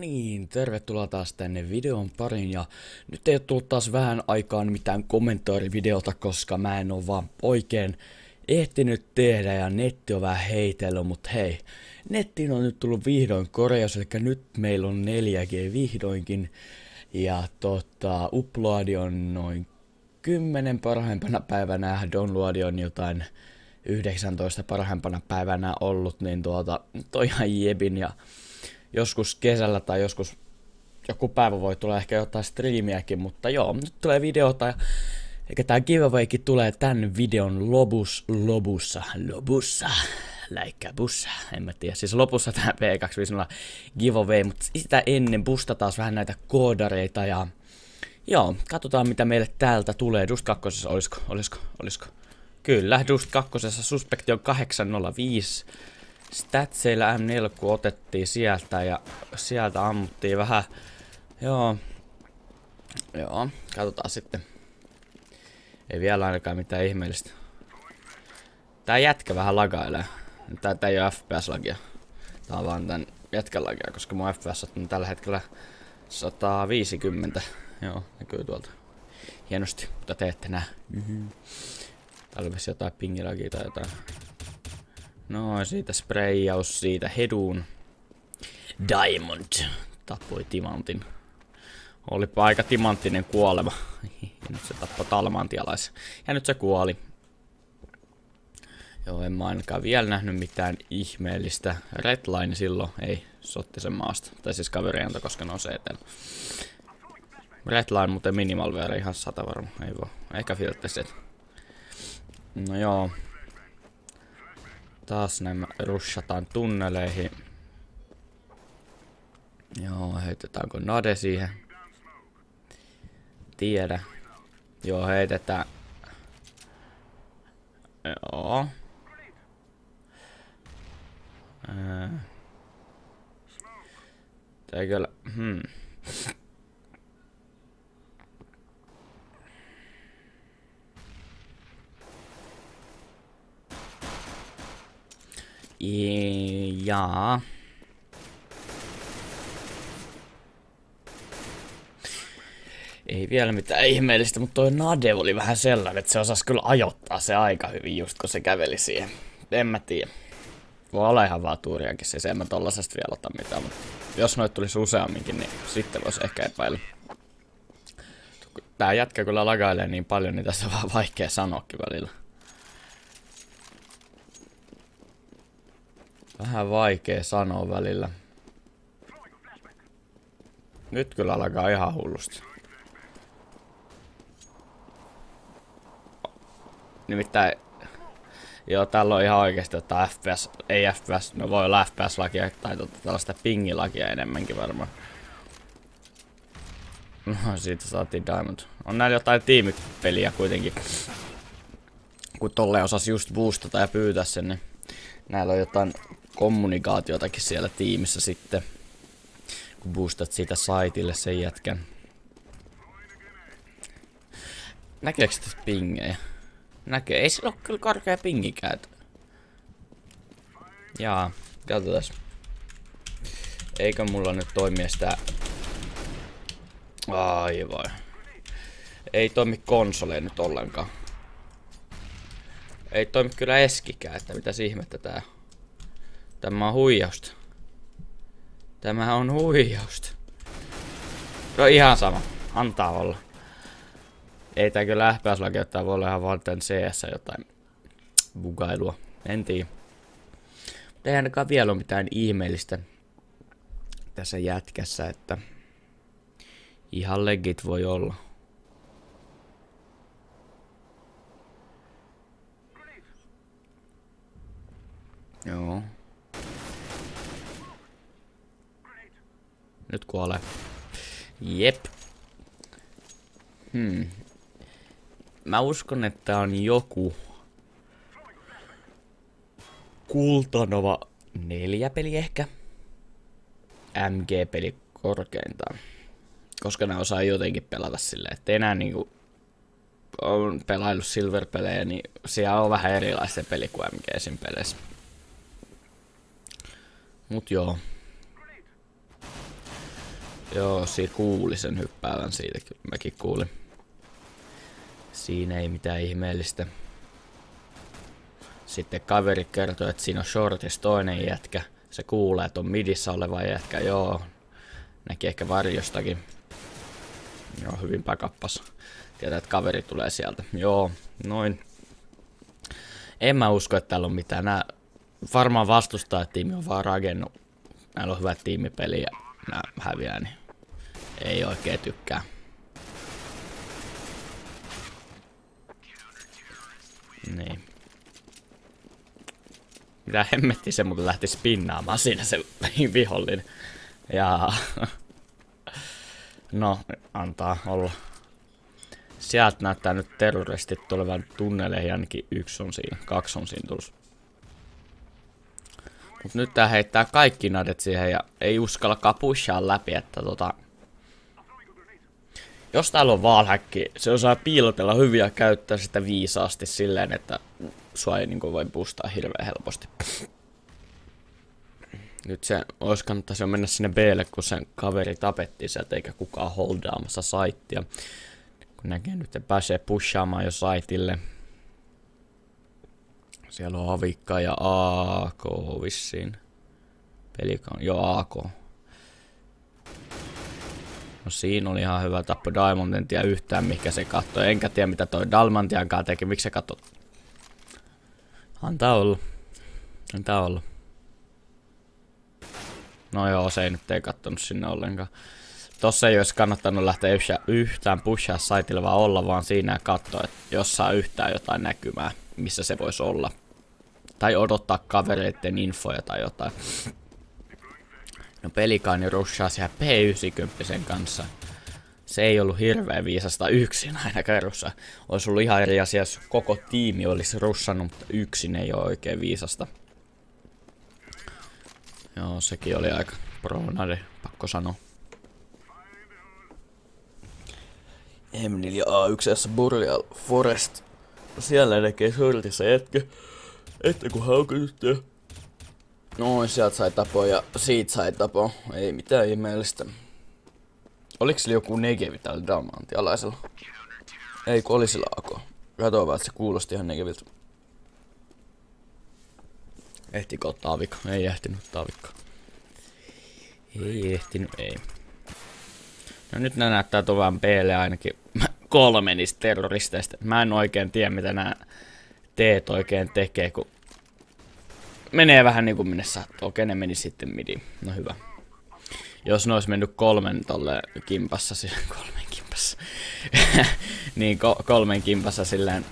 niin, tervetuloa taas tänne videon parin ja nyt ei ole tullut taas vähän aikaan mitään kommentaarivideota, koska mä en oo vaan oikein ehtinyt tehdä ja netti on vähän heitellyt, mutta hei, nettiin on nyt tullut vihdoin korjaus, eli nyt meillä on 4G vihdoinkin. Ja tota, uploadi on noin 10 parhaimpana päivänä, downloadi on jotain 19 parhaimpana päivänä ollut, niin tuota, toi ihan jebin ja joskus kesällä tai joskus joku päivä voi tulla ehkä jotain striimiäkin, mutta joo, nyt tulee videota ja eikä tää giveawaykin tulee tän videon lobus, lobussa, lobussa, läikkä bussa, en mä tiedä. Siis lopussa tää P250 giveaway, mutta sitä ennen bustataan vähän näitä koodareita ja joo, katsotaan mitä meille täältä tulee. Dust 2. olisiko, olisiko, olisiko? Kyllä, Dust 2. suspekti on 805 Statseilla M4 kun otettiin sieltä ja sieltä ammuttiin vähän. Joo. Joo, katsotaan sitten. Ei vielä ainakaan mitään ihmeellistä. Tää jätkä vähän lagailee. Tää, tää ei oo FPS-lagia. Tää on vaan tän jätkän lagia, koska mun FPS on tällä hetkellä 150. Joo, näkyy tuolta. Hienosti, mutta te ette nää. Täällä on jotain pingilagia tai jotain. No, siitä sprayjaus siitä heduun. Diamond tappoi timantin. Olipa aika timanttinen kuolema. Ja nyt se tappoi talmantialaisen. Ja nyt se kuoli. Joo, en mä ainakaan vielä nähnyt mitään ihmeellistä. Redline silloin ei sotti sen maasta. Tai siis kaverianta, koska ne on etelä. Redline muuten minimalveera ihan sata varma. Ei voi. Ehkä filtteset. No joo, Taas nämä rushataan tunneleihin. Joo, heitetäänkö nade siihen? Tiedä. Joo, heitetään. Joo. Tää kyllä, hmm. Ja. Ei vielä mitään ihmeellistä, mutta toi Nade oli vähän sellainen, että se osasi kyllä ajoittaa se aika hyvin just kun se käveli siihen. En mä tiedä. Voi olla ihan vaan tuuriakin se, en mä tollasesta vielä ota mitään, mutta jos noit tulisi useamminkin, niin sitten voisi ehkä epäillä. Tää jätkä kyllä lagailee niin paljon, niin tässä on vaan vaikea sanoakin välillä. Vähän vaikea sanoa välillä. Nyt kyllä alkaa ihan hullusti. Nimittäin, joo, täällä on ihan oikeesti jotain FPS, ei FPS, no voi olla FPS-lakia tai tota, tällaista pingilakia enemmänkin varmaan. No, siitä saatiin Diamond. On näillä jotain tiimipeliä kuitenkin. Kun tolle osas just boostata ja pyytää sen, niin näillä on jotain kommunikaatiotakin siellä tiimissä sitten, kun boostat siitä saitille sen jätkän. Näkeekö tästä pingejä? Näkee. Ei sillä ole kyllä karkea pingikään. Jaa, katsotaan. Eikö mulla nyt toimia sitä... Aivan. Ei toimi konsole nyt ollenkaan. Ei toimi kyllä eskikään, että mitä ihmettä tää Tämä on huijausta. Tämä on huijausta. No ihan sama. Antaa olla. Ei tää kyllä FPS-laki, että voi olla ihan vaan tän CS jotain bugailua. En tiedä. Ei ainakaan vielä ole mitään ihmeellistä tässä jätkässä, että ihan legit voi olla. Joo. Nyt kuolee. Jep. Hmm. Mä uskon, että on joku Kultanova neljä peli ehkä. MG-peli korkeintaan. Koska ne osaa jotenkin pelata silleen, että enää niinku on pelaillut Silver-pelejä, niin siellä on vähän erilaista peli kuin MG peleissä. Mut joo, Joo, siinä kuuli sen hyppäävän siitäkin. Mäkin kuulin. Siinä ei mitään ihmeellistä. Sitten kaveri kertoi, että siinä on shortis toinen jätkä. Se kuulee, että on midissä oleva jätkä. Joo, näki ehkä varjostakin. Joo, hyvin pakappas. Tietää, että kaveri tulee sieltä. Joo, noin. En mä usko, että täällä on mitään. Nää varmaan vastustaa, että tiimi on vaan ragennut. Näillä on hyvä tiimipeli ja nää häviää, niin ei oikein tykkää. Niin. Mitä hemmetti se muuten lähti spinnaamaan siinä se vihollinen. Ja No, antaa olla. Sieltä näyttää nyt terroristit tulevan tunneleihin, ainakin yksi on siinä, kaksi on siinä tulossa. Mut nyt tää heittää kaikki nadet siihen ja ei uskalla pushaa läpi, että tota... Jos täällä on valhäkki, se osaa piilotella hyviä käyttää sitä viisaasti silleen, että sua ei niinku voi boostaa hirveän helposti. Nyt se olisi kannattaisi mennä sinne Blle, kun sen kaveri tapettiin sieltä, eikä kukaan holdaamassa saittia. Kun näkee nyt, että pääsee pushaamaan jo saitille. Siellä on Avikka ja AK vissiin. Pelikan, joo AK. No siinä oli ihan hyvä tappo Diamond, en tiedä yhtään mikä se katsoi. Enkä tiedä mitä toi Dalmantiankaan teki, miksi se katsoi. Antaa olla. Antaa olla. No joo, se ei nyt ei kattonut sinne ollenkaan. Tossa ei olisi kannattanut lähteä yhtään pushaa saitille, vaan olla vaan siinä ja katsoa, että jos saa yhtään jotain näkymää, missä se voisi olla. Tai odottaa kavereiden infoja tai jotain. No pelikaani rushaa siellä P90 kanssa. Se ei ollut hirveän viisasta yksin ainakaan russa. Olisi ollut ihan eri asia, jos koko tiimi olisi russannut, mutta yksin ei ole oikein viisasta. Joo, sekin oli aika pronade, pakko sanoa. Emnil ja A1 Boreal Forest. Siellä näkee sortissa jätkä. Että kun haukututte. Noin, sieltä sai tapo ja siitä sai tapo. Ei mitään ihmeellistä. Oliko sillä joku negevi täällä Damantialaisella? Ei, kun oli sillä ako. Katoa vaan, se kuulosti ihan negeviltä. Ehtikö ottaa avikka? Ei ehtinyt ottaa avikka. Ei ehtinyt, ei. No nyt nää näyttää tuvan peille ainakin kolme niistä terroristeista. Mä en oikein tiedä mitä nämä teet oikein tekee, kun menee vähän niin kuin minne sattuu. Okei, ne meni sitten midi. No hyvä. Jos ne olisi mennyt kolmen tolle kimpassa, kolmen kimpassa, niin ko kolmen kimpassa silleen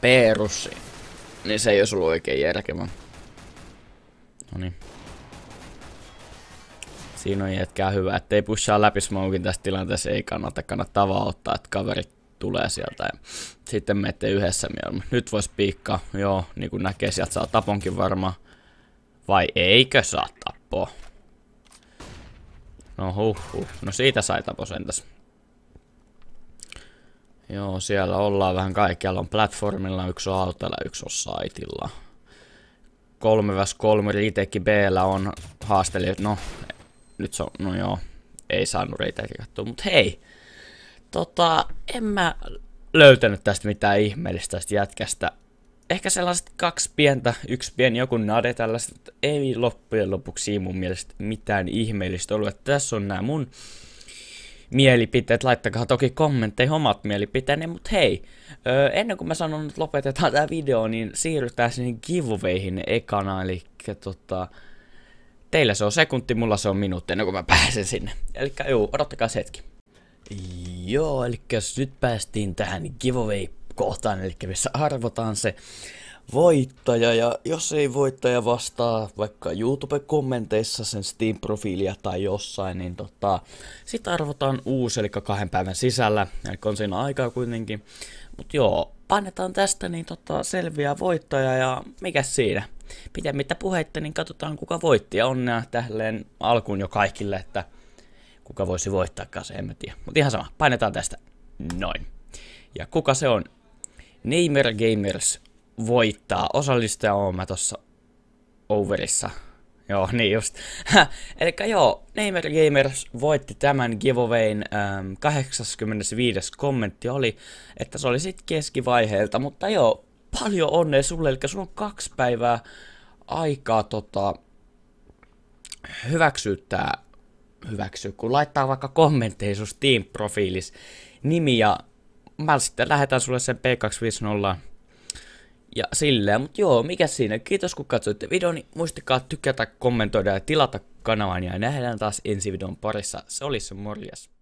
perussiin, niin se ei olisi ollut oikein järkevä. No niin. Siinä on jätkää hyvä, ettei pushaa läpi smokin tässä tilanteessa, ei kannata, kannattaa vaan ottaa, että kaveri tulee sieltä ja sitten menette yhdessä mieluummin. Nyt vois piikkaa, joo, niin kuin näkee, sieltä saa taponkin varmaan. Vai eikö saa tappoa? No huh. No siitä sai tapo sentäs. Joo, siellä ollaan vähän kaikkialla. On platformilla, yksi on autolla, yksi on saitilla. 3 vs 3 retake b on haasteli, no nyt se on, no joo, ei saanut reitejä katsoa, mutta hei, tota, en mä löytänyt tästä mitään ihmeellistä tästä jätkästä. Ehkä sellaiset kaksi pientä, yksi pieni joku nade tällaiset, ei loppujen lopuksi mun mielestä mitään ihmeellistä ollut. Että tässä on nämä mun mielipiteet, laittakaa toki kommentteihin omat mielipiteeni, mutta hei, öö, ennen kuin mä sanon, että lopetetaan tämä video, niin siirrytään sinne giveawayhin ekana, eli tota, Teillä se on sekunti, mulla se on minuutti ennen kuin mä pääsen sinne. Eli juu, odottakaa se hetki. Joo, eli nyt päästiin tähän giveaway-kohtaan, eli missä arvotaan se voittaja, ja jos ei voittaja vastaa vaikka YouTube-kommenteissa sen Steam-profiilia tai jossain, niin tota, sit arvotaan uusi, eli kahden päivän sisällä, eli on siinä aikaa kuitenkin. Mut joo, painetaan tästä, niin tota, selviää voittaja, ja mikä siinä? Pitemmittä puheitta, niin katsotaan kuka voitti. Ja onnea tähleen alkuun jo kaikille, että kuka voisi voittaa se, en mä tiedä. Mutta ihan sama, painetaan tästä. Noin. Ja kuka se on? Neimer Gamers voittaa. Osallistuja on mä tossa overissa Joo, niin just. Eli joo, Neymar Gamers voitti tämän giveawayn. Ähm, 85. kommentti oli, että se oli sit keskivaiheelta, mutta joo, paljon onnea sulle, eli sulla on kaksi päivää aikaa tota, hyväksyä tää, hyväksyä, kun laittaa vaikka kommentteihin sun Steam-profiilis nimi ja mä sitten lähetän sulle sen P250 ja silleen, mutta joo, mikä siinä. Kiitos kun katsoitte videon, niin muistakaa tykätä, kommentoida ja tilata kanavan ja nähdään taas ensi videon parissa. Se olisi morjes.